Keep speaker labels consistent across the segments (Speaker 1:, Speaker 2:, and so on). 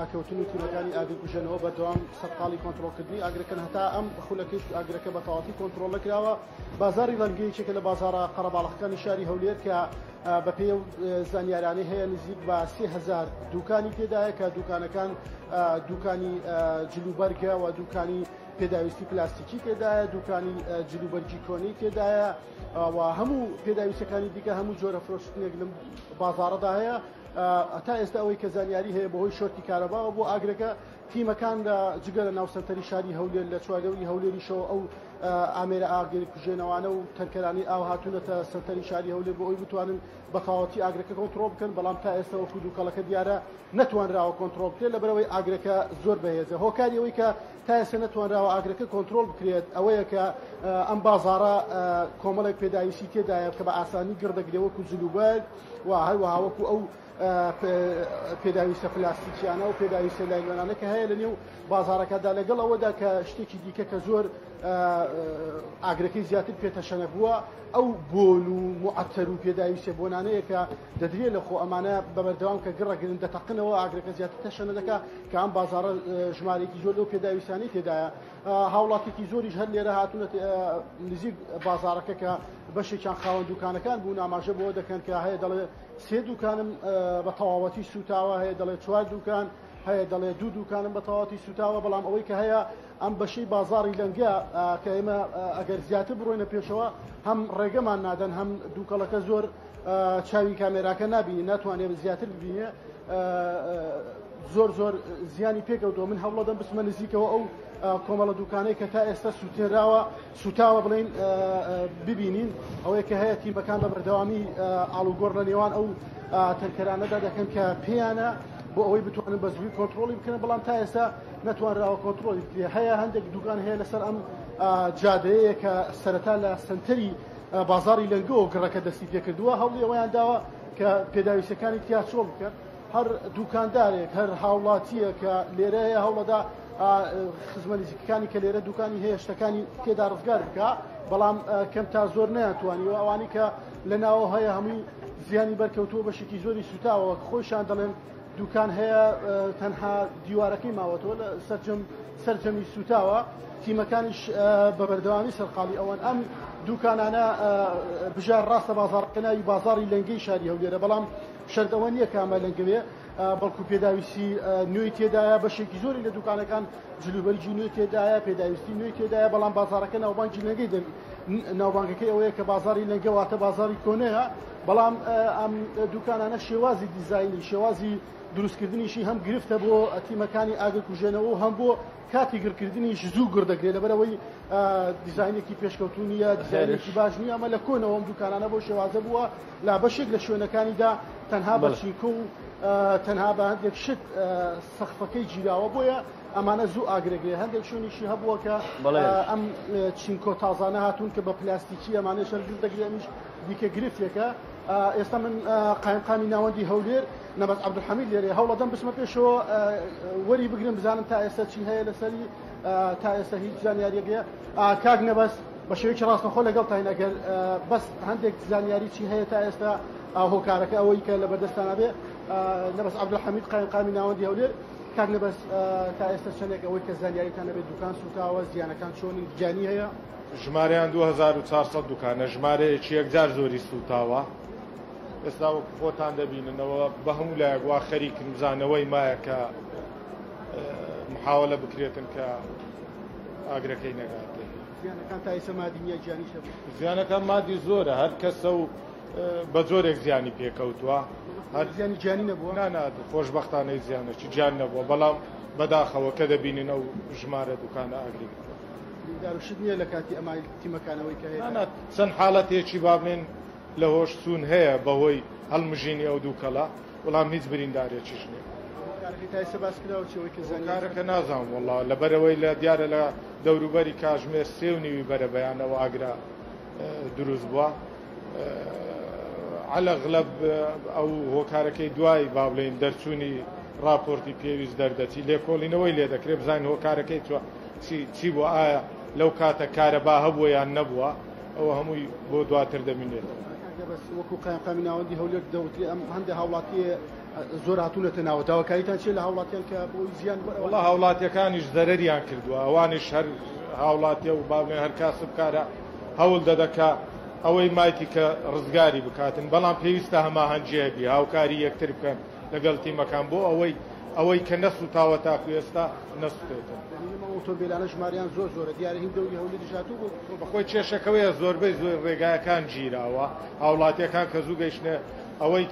Speaker 1: ئاکەوتنی تورەکانی ئاگرکوژنەوە بەدەوام سەد ساڵی کۆنتترۆلکردنی ئاگرەکەن هەتا ئەم خولەکەش ئاگرەکە بە تەواتی کۆنتترۆلەکراوە بازاری ڕەنگەیچێکە لە بازارە قەرەباڵەکانی شاری هەولێر کە بە پێ زانیارانی هەیە نزیک بە سهزار دوکانی پێدایە کە دوکانەکان دوکانی جلوبەرگە و دوکانی پێداویستی پلاستیکی پێدایە دوکانی جلوبەرگی کۆنی پێدایە هەموو پێداویستەکانی دیکە هەموو جۆرە فرۆشتنێک لەم بازارەدا هەیە تا ئێستا ئەوەی کە زانیاری هەیە بەهۆی شۆرتی کارەباوە بۆ ئاگرەکە تیمەکاندا جگە لە ناوسەرتەری شاری هەولێر لە چوارەوەی هەولێریشەوە ئەو ئامێرە ئاگری کوژێنەوانە و تەرکەرانی ئاو هاتوونەتە سەرتەری شاری هەولێر بۆ ئەوی بتوانن بەخاوەتی ئاگرەکە کۆنتترۆ بکەن بەڵام تا ئێستاەوە کودوکەڵەکە دیارە نتوانراوە کۆنتترۆل بکرێت لە برەوەی ئاگرەکە زۆر بەهێزە هۆکاریەوەی کە تا ئێستا نتوانراوە ئاگرەکە کۆنتترۆل بکرێت ئەوەیە کە ئەم بازارە کۆمەڵێک پێداویسی تێدایە کە بە ئاسانی گردەگرێوەکو جلوبەر و هەروەهاوەکو ئەو پێداویستە پلاستیکیانە و پێداویستە لایلۆنانە کە هەیە لە نێو بازارەکەدا لەگەڵ ئەوەدا کە شتێکی دیکە کە زۆر ئاگرەکەی زیاتر پێتە شەنە بووە ئەو بۆن و معەتەر و پێداویستە بۆنانەیە کە دەدرێت لە خۆ ئەمانە بەبەردەوام کە گڕەگرن دەتەقنەوە ئاگرەکە زیاتر تەشەنە دەکا کە ئەم بازارە ژمارێکی زۆر لەو پێداویستانی تێدایە هاوڵاتێکی زۆریش هەر لێرە هاتونەت نزیک بازارەکە کە بەشێکیان خاوە دوکانەکان بوو ناماژە بۆ دەکەن کە هەیە دەڵێ سێ دوکانم بە تەواوەتی سوتاوە هەیە دەڵێ چوار دوکان هەیە دەڵێ دوو دوکانم بە تەواتی سوتاوە بەڵام ئەوەی کە هەیە ئەم بەشی بازاری لەنگە کە ئێمە ئەگەر زیاتر بڕۆینە پێشەوە هەم ڕێگەمان نادەن هەم دووکەڵەکە زۆر چاوی کامێراکە نبینی ناتوانێت زیاتر ببینێ زۆر زۆر زیانی پێکەوتەوە من هەوڵەدەم بسمە نزیکەوە ئەو کۆمەڵە دوکانەی کە تا ئێستا سووتێراوە سوتاوە بڵین ببینین ئەوەیە کە هەیە تیمەکان بە بەردەوامی ئالوگۆڕ لە نێوان ئەو تەنکەرانەدا دەکەن کە پێیانە بۆ ئەوەی بتوانن بە زووی کۆنتترۆلی بکەن بەڵام تا ئێستا نەتوانراوە کۆنتترۆلی پێ هەیە هەندێک دوکان هەیە لەسەر ئەم جادەیە کە سەرەتا لە سنتەری بازاری لەنگۆ گڕەکە دەستی پێکردووە هەڵی ئەویان داوە کە پێداویستەکانی تیا چۆڵ بکەن هەر دوکاندارێک هەر هاوڵاتیە کە لێرەیە هەوڵەدا خزمەلیزیکەکانی کە لێرە دوکانی هەیە شتەکانی تێدا ڕزگار بکە بەڵام کەم تا زۆر ناتوانانی و ئەوانی کە لەناوە هەیە هەمووی زیانی بەرکەوتووە بەشێکی زۆری سوتاوە خۆشان دەڵێن دوکان هەیە تەنها دیوارەکەی ماوەتەوە لە سەرجم سەرجەمی سوتاوە تیمەکانیش بەبەردەوامی سەرقاڵی ئەوەن ئەم دوکانانە بژار ڕاستە بازارکەناوی بازاری لەنگەی شاری هەولێرە بەڵام شەردەوە نییە کامە لەنگەوێ بەڵکو پێداویستی نوێی تێدایە بەشێکی زۆری لە دوکانەکان جلوبەرجی نوێ تێدایە پێداویستی نوێ تێدایە بەڵام بازارەکە ناوبانکی نەگەی ناوبانگەکەی ئەوەیە کە بازاری نەگەواتە بازاری کۆنەیە بەڵام ئەم دوکانانە شێوازی دیزایانی شێوازی دروستکردنیشی هەم گرفتە بۆ تیمەکانی ئاگرکوژێنەوە هەم بۆ کاتی گرکردنیش زوو گردەگرێت لەبەرەوەی دیزینێکی پێشکەوتونیە دیزینێکی باش نیە ئەمە لە کۆنەوە دوکانانە بۆ شێوازە بووە لا بەشێک لە شوێنەکانیدا تەنها بەچینکە و تەنها بە هەندێک شت سەخفەکەی گیراوە بۆیە ئەمانە زوو ئاگرێگرێ هەندێک شوێنیشی هەبووە کە ئەم چینکۆ تازانە هاتوون کە بە پلاستیکی ئەمانە شەرگیر دەگرێنیش دیکە گرفتێکە ئێستا من قایمقامی ناوەندی هەولێر نەبەت عبدحەمید لێرێ هەوڵەدەم بسمە پێشەوە وەری بگرم بزانم تا ئێستا چین هەیە لەسەری تا ئێستا هیچ زانیاریەکەیە کاک نەبەست بە شێوکی ڕاستنەخۆ لەگەڵ تاینەگەر بەس هەندێک زانیاری چی هەیە تا ئێستا هۆکارەکە ئەوەی کە لە بەردەستانە بێ نەبەس عبدحەمید قایقامی ناوەندی هەولێر کاک نەبەس تا ئێستا چندێک ئەوەی کە زانیاریتانە بێت دوکان سوتاوە زیانەکان چۆنی جانی هەیە
Speaker 2: ژمارەیان 2400 دوکانە ژمارەیەکی یەکجار زۆری سوتاوە ئێستا خۆتان دەبیننەوە بە هەموو لایەک وا خەریکن بزانەوەی مایە کە محاولە بکرێتن کە ئاگرەکەی نەگاتێ
Speaker 1: زیانەکان تا ئێستا مادینیە جانی
Speaker 2: زیانەکان مادی زۆرە هەر کەسە و بە زۆرێک زیانی پێکەوتووە هەرزیانی گیانی نەبوو نانات خۆشببختانەی زیانەی گیان نەبووە بەڵام بەداخەوە کە دەبینینە و ژمارە دوکانە ئاگریکەوە
Speaker 1: داروشت نییە لە
Speaker 2: کاتی ئەمای تیمەکانەوەی کەات چەند حالڵەتێکی بابێن لە هۆش سوون هەیە بەهۆی هەڵمژینی ئەو دووکەلا وەڵام هیچ بریندارێکیش نیە کارەکە نازان وڵا لەبەرەوەی لە دیارە لە دەوروبەری کاژمێر سێ و نیوی بەرە بەیانەوە ئاگرا دروست بووە على غلب ئەو هۆکارەکەی دوای با بڵێن دەرچوونی راپۆرتی پێویست دەردەچی لێکۆڵینەوەی لێ دەکرێت بزانین هۆکارەکەی چی بۆ ئایا لەو کاتە کارەبا هەبووە یان نەبووە ئەوە هەمووی بۆ دواتر دەمینێتەوە
Speaker 1: وەکو قامقامی ناوەندی هەولێک دەوتی ئەم هەندە هاوڵاتی زۆر هاتوونەتە ناوەتاوەکاریتان چێ لە هاوڵاتیان کە
Speaker 2: بۆ زیان وڵا هاوڵاتیەکانیش دەرەریان کردووە ئەوانیش هەر هاوڵاتیە و باێ هەر کاسب کارە هەوڵ دەدەکە ئەوەی مایتی کە ڕزگاری بکاتن بەڵام پێویستە هەماهنجێبی هاوکاری یەکتر بکەن لەگەڵ تیمەکان بۆ ئەوەی ئەوەی کە نەس و تاوە تاکو ئێستا نەسوێتن
Speaker 1: ئۆتۆبیلانە ژماریان زۆر زۆرە دیارە هین دەوری هەولی دژاتوو بوو
Speaker 2: بەخۆی کێشەکەوەیە زۆربەی زۆر ڕێگایەکان گیرراوە هاوڵاتیەکان کە زوو گەیشتە ئەوەی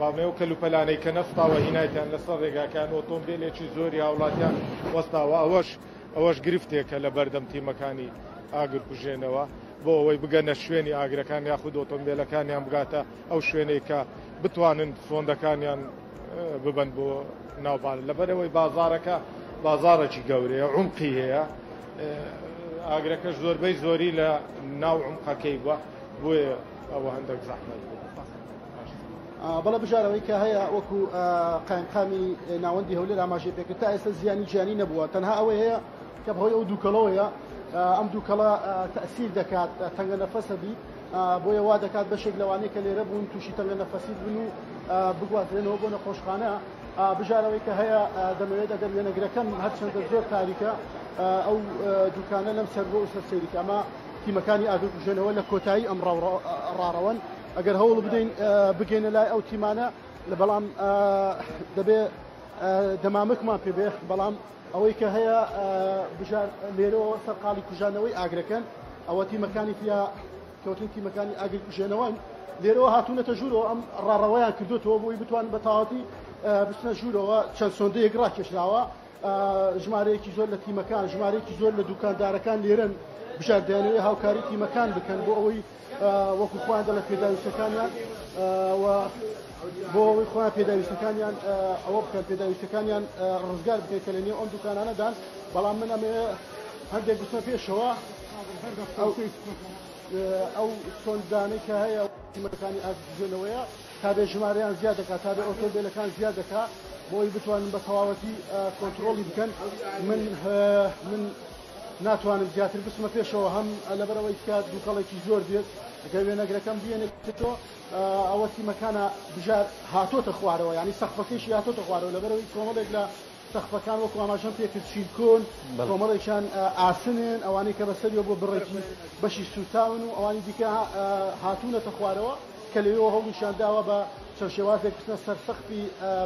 Speaker 2: باڵێو کەلوپەلانەی کە نەستاوە هینایتیان لەسەر ڕێگاکان ئۆتۆمبیلێکی زۆری هاوڵاتیان وەستاوە ئەوەش ئەوەش گرفتێکە لە بەردەم تیمەکانی ئاگر کوژێنەوە بۆ ئەوەی بگەنە شوێنی ئاگرەکان یاخود ئۆتۆمبیلەکانیان بگاتە ئەو شوێنەی کە بتوانن فۆندەکانیان ببن بۆ ناوبال لەبەرەوەی بازارەکە بازارەکی گەورەیە عمقی هەیە ئاگرەکە زۆربەی زۆری لە ناو عمقەکەی بووە بۆیە ئەوە هەندێک زەحمەت بوو
Speaker 1: بەڵە بژارەوەی کە هەیە وەکو قایمقامی ناوەندی هەولێر ئاماژێ پێکرد تا ئێستا زیانی گیانی نەبووە تەنها ئەوەی هەیە کە بەهۆی ئەو دووکەڵەوەیە ئەم دوو کەڵە تەسیر دەکات تەنگە نەفەسە بی بۆیە وا دەکات بەشێک لەوانەیە کە لێرە بوون تووشی تەنگە نەفەسی بوون و بگواترێنەوە بۆ نەخۆشخانە بژارەوەی کە هەیە دەمەوێت ئەگەر وێنەگرەکەم هەرچەندە زۆر تاریکە ئەو دوکانە لەم سەربۆ و سەرسێریکە ئەمە تیمەکانی ئاگرکوژێنەوە لە کۆتایی ئەم ڕاڕەوەن ئەگەر هەوڵ بدەین بگەینە لای ئەو تیمانە لە بەڵام دەبێ دەمامکمان پێبێ بەڵام ئەوەی کە هەیە لێرەوە سەرقاڵی کوژانەوەی ئاگرەکەن ئەوە تیمەکانی فیا کەوتن تیمەکانی ئاگر کوژێنەوەن لێرەوە هاتوونەتە ژوورەوە ئەم ڕاڕەوەیان کردوتەوە بۆی بتوان بە تاواتی بچنە ژوورەوە چەند سۆندەیەک ڕاکێشراوە ژمارەیەکی زۆر لە تیمەکان ژمارەیەکی زۆر لە دوکاندارەکان لێرن بژاردانەوەی هاوکاری تیمەکان بکەن بۆ ئەوەی وەکو خواندا لە پێداویستەکانیان بۆ ئەوەی خوا پێداویستەکانیان ئەوە بکەن پێداویستەکانیان ڕزگار بکەیت کە لە نێو ئەم دوکانانەدان بەڵام من ئەمێ هەندێک گوتە پێشەوە ئەو سۆندانەی کە هەیە تیمەکانی ئازیژێنەوەیە تا بێ ژمارەیان زیاد دەکات تا بێ ئۆتۆمبیلەکان زیاد دەکات بۆی بتوانن بە تەواوەتی کۆنتترۆلی بکەن من من ناتوانم زیاتر بسمە پێشەوە هەم لەبەرەوەی کات دووکەڵێکی زۆر بێت ئەگەر وێنەگرەکەم بێنێت تۆ ئەوەسی مەکانە بژار هاتۆتە خوارەوە ینی سەخفەکەشی هاتۆتە خوارەوە لەبەرەوەی کۆمەڵێک لە سەخفەکان وەکو ئاماژەم پێکرد چیرکۆن کۆمەڵێکیان ئاسنێن ئەوانەی کە بەسەریەوە بۆ بڕێکی بەشی سوتاون و ئەوانی دیکە هاتوونەتە خوارەوە کە لەوێەوە هەڵوشان داوە بە چەشێوازێک بچنە سەرسەختی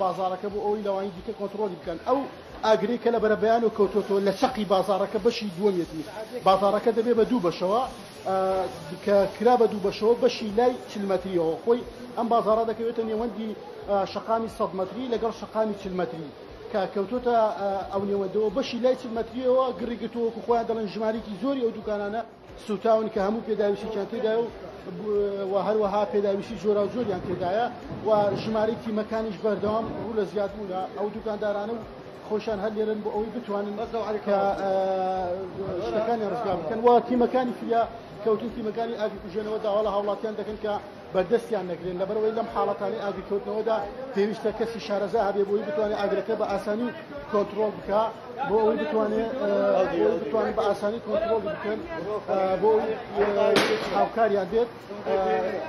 Speaker 1: بازارەکە بۆ ئەوی لەوانی دیکە کۆنتترۆلی بکەن ئەو ئاگری کە لە بەرەبیان و کەوتۆتۆ لە سەقی بازارەکە بەشی دووەمێتی بازارەکە دەبێ بە دوو بەشەوە کە کرا بە دوو بەشەوە بەشی لای چلمەتریەوە خۆی ئەم بازارە دەکەوێتە نێوەندی شقامی سەدمەتری لەگەڵ شقامی چلمەتری کە کەوتۆتە ئەو نێوەندەوە بەشی لای چلمەتریەوە گڕیگرتووەکو خۆیان دەڵێن ژمارێکی زۆری ئەو دوکانانە سوتاون کە هەموو پێداویشی چەندتیدا و و هەروەها پێداویشی جۆرا و جۆریان تێدایە و ژمارەی تیمەکانیش بەردەوام ڕوو لە زیادبوو لە ئەو دوکاندارانە و خوشان هەر لێرن بۆ ئەوەی بتوانن آه، شتەکانی ڕزگار بکەن آه. وە تیمەکانی فیا کەوتن تیمەکانی ئاگی آه، کوژێنەوە داوا ولا هاوڵاتیان دەکەن کە بەردەستیان نەکرێن لەبەرەوەی لەم حاڵەتانی ئاگرکەوتنەوەدا پێویستە کەسی شارەزا هەبێ بۆی بتوانێت ئاگرەکە بە ئاسانی کۆنتترۆل بک بۆ ئەوی بتوانێت بتوانین بە ئاسانی کۆنتترۆل بکەن بۆ هاوکاریان بێت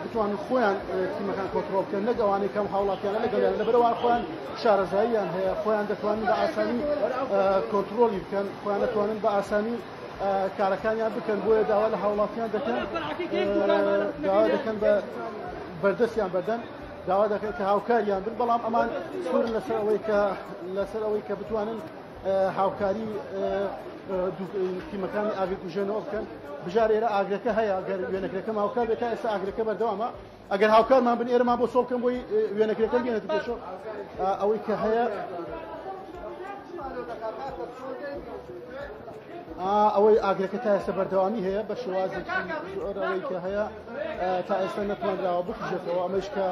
Speaker 1: بتوانین خۆیان تیمەکان کۆنتترۆل بکەن لەگەوانی کەم هاوڵاتیانە لەگەڵیان لەبەرەوە خۆیان شارەزاییان هەیە خۆیان دەتوانین بە ئاسانی کۆنتترۆلی بکەن خۆیان دەتوانن بە ئاسانی کارەکانیان بکەن بۆیە داوا لە هاوڵاتیان دەکەن داوا دەکەن بە بەردەستیان بەدەن داوا دەکەن کە هاوکاریان بن بەڵام ئەمان سوور لەسەر ئەوەی کە لەسەر ئەوەی کە بتوانن هاوکاری تیمەکانی ئاگرکوژێنەوە بکەن بژار ئێرە ئاگرەکە هەیە گەر وێنەکرەکە هاوکار بێت تا ئێستا ئاگرەکە بەردەوامە ئەگەر هاوکارمان بن ئێرەمان بۆ سۆڵکەم بۆی وێنەکرەکە بێنێت پێشۆ ئەوەی کە هەیە ئەوەی ئاگرەکە تا ئێستا بەردەوامی هەیە بە شێوازیەوەی کە هەیە تا ئێستا نەتوانراوە بکوژێتەوە ئەمەشکە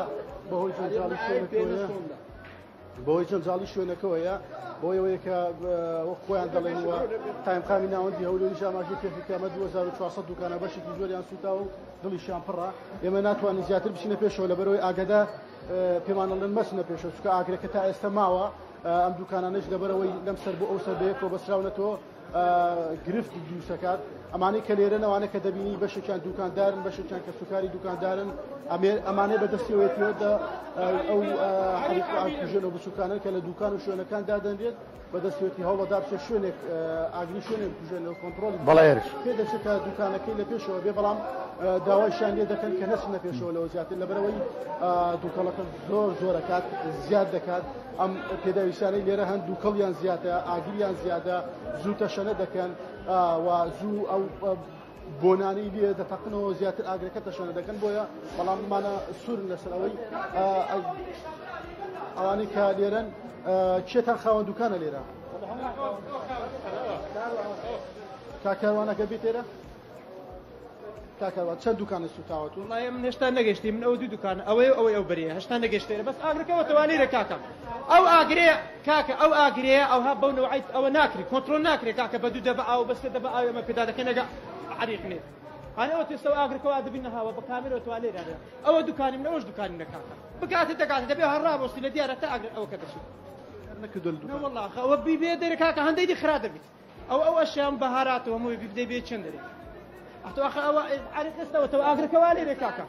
Speaker 1: بەهۆی جنجاڵی شوێنەکەوەیە بەهۆی جنجاڵی شوێنەکەوەیە بۆی ئەوەیە کە خۆیان دەڵێنەوە تایمقامی ناوەندی هەولێری ژاماژی پێکەمە 2400 دوکانە بەشێکی زۆریان سوتا و دڵی شانپڕە ئێمە ناتوانین زیاتر بچینە پێشەوە لە بەرەوەی ئاگدا پێمانەڵێن مەسنە پێشەوە چکە ئاگرەکە تا ئێستا ماوە ئەم دوکانانش لەبەرەوەی لەم سەر بۆ ئەو سەر بەیەکەوە بەسراونەتەوە گرفت دیوسەکات ئەمانەی کە لێرە ئەوانە کە دەبینی بەشێکیان دوکاندارن بەشێکیان کە سوکاری دوکاندارن ئەمانەیە بەدەستیەوەێتەوە ئەو حریژێن و بچووکانە کە لە دوکان و شوێنەکان دادەنرێت بەدەستێتی هەوڵەدارچە شوێنێک ئاگری شوێنێک کوژێن لە کۆنتترۆل بەڵێرش پێ دەچێت دوکانەکەی لە پێشەوە بێ بەڵام داوایشان لێ دەکەن کە نەچنە پێشەوە لەوە زیاتر لەبەرەوەی دووکەڵەکە زۆر زۆر دەکات زیاد دەکات ئەم پێداویستانەی لێرە هەند دووکەڵیان زیاتە ئاگریان زیادە زوو تەشەنە دەکەن زوو ئەو بۆنانی لێ دەتەقنەوە زیاتر ئاگرەکە تەشەنە دەکەن بۆیە بەڵاممانە سوورن لەسەرەوەی ئەوانی کە لێرەن چێتان خاوەند دوکانە لێرە کاکەوانەکە بێت لێرە؟ تاکەەوە چەند دوکانە سوتاوت وڵایم نێشتا نەگەشتی من ئەو دوو دوکان ئەوەی ئەوەی ئەو بەرێ هەشتا نەگەشتێرە بەس ئاگرەکەەوە توانێ لە کاکەم ئەو ئاگرێ کاکە ئەو ئاگرەیە ئەوها بەو نوعیت ئەوە ناکری کۆنتترۆل ناکرێت کاکە بە دوو دەبە ئاو بەستە دەبە ئاوێمە پێدادەکە نەگە عریق نێت ئەەوە تێستەوە ئاگرەکەەوە دەبینەهاوە بە کامێرەوە توانێرانە ئەوە دوکانیم لەەوەش دوکانی نەکاکە بکاتە دەکات دەبێ هەڕابۆستی لە دیارە تا ئاگر ئەوە کە دەشێت نەکردڵ وەڵاخەوە بیبێ دەرێک کاکە هەندەی خرا دەبیت ئەو ئەو ئەشیان بەهاراتەوە مووی ببدەی بێ چندری تو اخ او عرفت استوى تو اخرك والي كاكا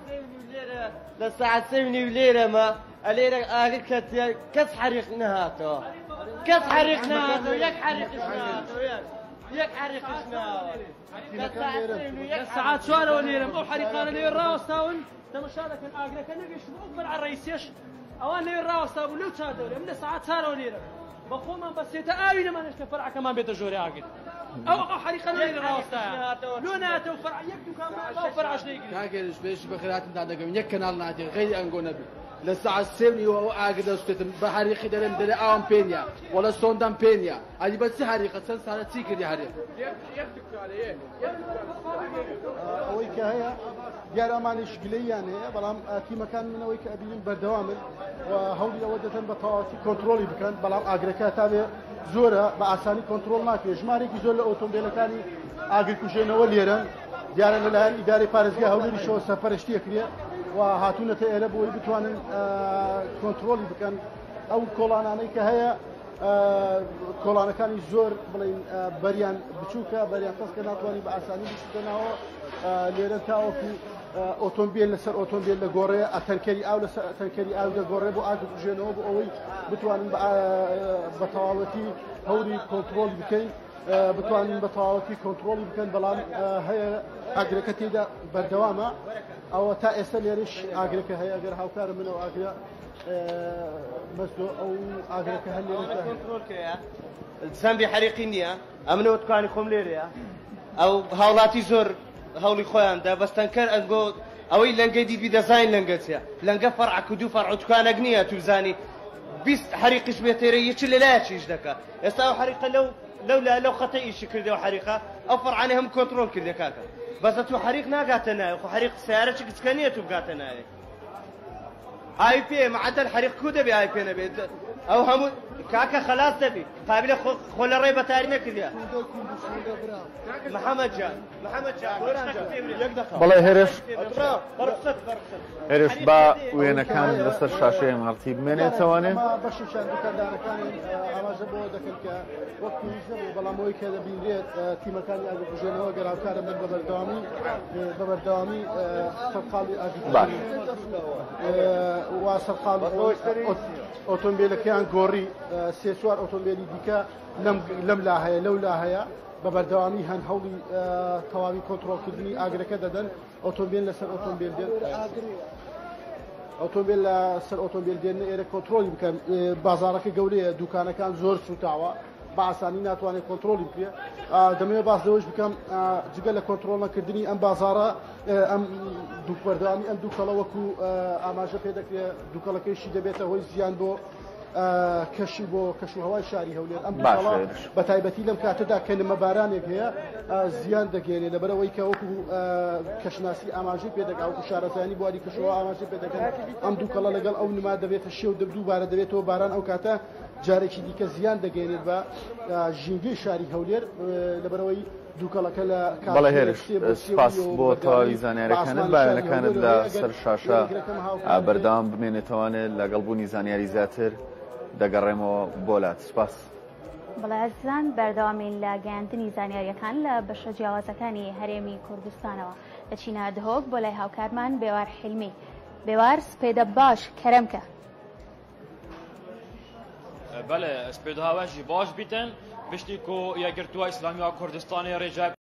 Speaker 1: للساعة سيمني وليرة ما أليرة آخرك كس حريق نهاتو كس حريق نهاتو يك حريق نهاتو يك يك حريق نهاتو ساعات شوالا وليرة او حريقانا ليرة راوستاون تمشالك الآخرك نقش بأكبر على الرئيسيش اوان ليرة راوستاون لو تشادو من ساعات شوالا وليرة بە خۆمان بەسێتە ئاوی لەمانشتە فەرعەکەمان بێتە ژۆری ئاگت ئەو حریقە لێ ڕاستە لۆ ناتەو فەرع یەک دوکان فەرعش نەیگری ناگەرش بێش بەخراتتان دادەگەم یەک کەناڵ نادێت غەیری ئەنگۆ نەبێت ለሰዓስብኒ አግደስቱትም በሐሪኺ ደለም ደለ አውን ፔኛ ወለ ሶንዳም ፔኛ አዲ በሲ ሐሪኸ ሰን ሳለቲ ክዲ ሐሪ ወይ ከያ جرمان يعني بلام في مكان من ويك أبين بردوام وهولي أودة بطاوتي كنترولي بكن بلام أجريكا تابع زورا بأساني كنترول ناكي جماري كزول أوتومبيل كاني أجريكو جنواليرن دیارە لەلایەن ئیداری پارێزگای شو شەوە سەفەرشتیەکرێ و هاتوونەتە ئێرە بۆی بتوانن کۆنتترۆلی بکەن ئەو کۆڵانانەی کە هەیە کۆڵانەکانی زۆر بڵین بەریان بچووکە بەریان کەسکە ناتوانانی بە ئاسانی بشتنەوە لێرە تاوەکی ئۆتۆمبیل لەسەر ئۆتۆمبیل لە گۆڕێ ئەتەنکەری ئاو لەسەر ئەتەنکەری ئاوگە گۆڕێ بۆ ئاگژێنەوە بۆ ئەوەی بتوانین بە تەواوەتی هەوری کۆنتترۆل بکەین بتوانین بە تەواوەتی کۆنتترۆلی بکەن بەڵام هەیە ئاگرەکە تێدا بەردەوامە او تا استل يريش اقرك هي اقر هاوكار من اه، او اقر او اقرك هل يريش كنترول كيا التسام بحريقينيا امنو تكاني خمليريا او هاولاتي زور هەوڵی خۆیاندا بەستەنکەر ئەنگۆ ئەوەی لەنگەی دیبی دەزین فرع لەنگە فرع دوو فەرعوتکانە نییە توزانی بیست حریقش بێتێرە یەکی لەلای چیش دەکە ئێستا ئەو حریقە لو لەو لەو خەتە ئیشی کردەوە حریقە ئەو فەرعانە هەم کۆنتترۆل کردێکاتە بس تو حريق نا قاتنا يا اخو حريق السياره شك سكنيتو قاتنا يا آی پی معدل حريق كودا بي آی پی نبي او هم کاکا خلاص تبي قابله خول الري بتارينا نکدیا محمد جان محمد جان بلا هرش
Speaker 2: هرش با وی نکام دست شاشه مرتی من توانه ما
Speaker 1: من واسە خاڵ ئۆتۆمبیلەکەیان گۆڕی سێ سووار ئۆتۆمبیلی دیکە لەم لا هەیە لەو لا هەیە بە بەردەوامی هەن هەوڵی تەواوی کۆنتترۆلکردنی ئاگرەکە دەدەن ئۆتۆمبیل لەسەر ئۆتۆمبیل دێن ئۆتۆمبیل لە سەر ئۆتۆمبیل دێن ئێرە کۆنتترۆلی بکەن بازارەکە گەورەیە دوکانەکان زۆر سوتاوە باسانی ناتوانێت کۆنتترۆلی بکرێ دەمەوێت باس لەوەش بکەم جگە لە کۆنتترۆل نەکردنی ئەم بازارە ئەم دووپەردانی ئەم دووکەڵە وەکو ئاماژە پێ دەکرێت دووکەڵەکەیشی دەبێتە هۆی زیان بۆ کەشی بۆ کەش و هەوای شاری هەولێر ئەم بە تایبەتی لەم کاتەدا کە لەمە بارانێک هەیە زیان دەگەێنێ لەبەرەوەی کە وەکو کەشناسی ئاماژی پێدەگا وکو شارەزانی بواری کەشەوە ئاماژی پێدەکەن ئەم دووکەڵە لەگەڵ ئەو نما دەبێتە شێو دەبدوو بارە دەبێتەوە باران ئەو کاتە جارێکی دیکە زیان دەگەێنێت بە ژینگەی شاری هەولێر لەبەرەوەی دووکەڵەکە لە بەڵێ هێرش سپاس بۆ تەواوی زانیاریەکانت باوێنەکانت لە سەر شاشە بەردام بمێنێتوانێت لەگەڵ بوونی زانیاری زیاتر دەگەڕێمەوە بۆلات سپاس. بەڵێزان بەردەوامین لە گەاندنی زانیاریەکان لە بەشە جیاوازەکانی هەرێمی کوردستانەوە لە چینادهۆک بۆ لای هاوکارمان بێوار حلمی بێوار سپێدە باش کەرەمکە. بله سپیدها وش باش بیتن بشتی که یا گرتوه اسلامی و کردستانی رجب